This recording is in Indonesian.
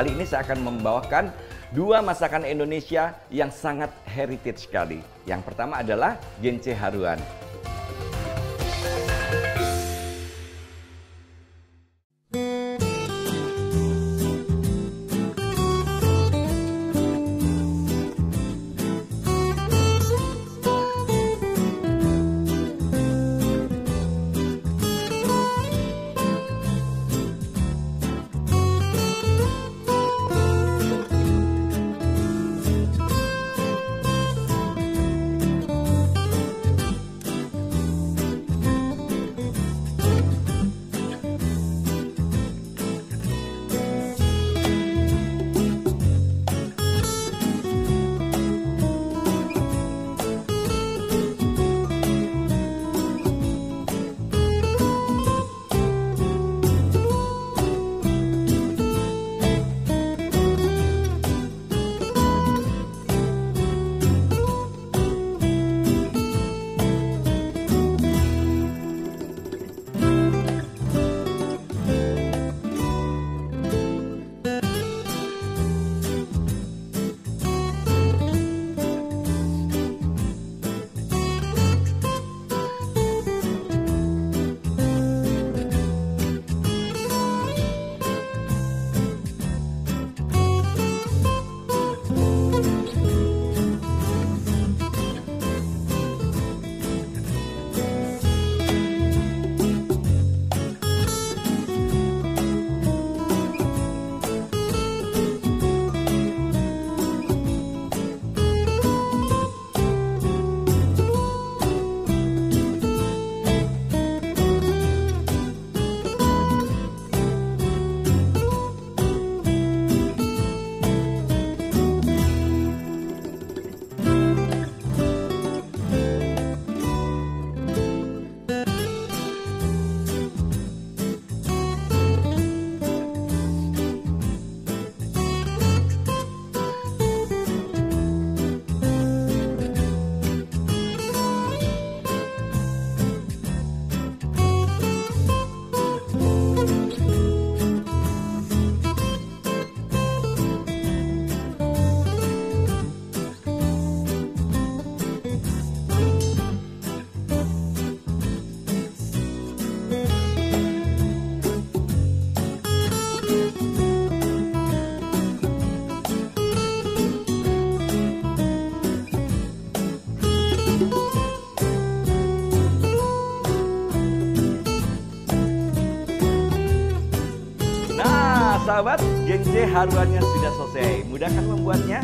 Kali ini saya akan membawakan dua masakan Indonesia yang sangat heritage sekali. Yang pertama adalah gence haruan. Sahabat, genje haruannya sudah selesai. Mudah kan membuatnya?